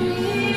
You.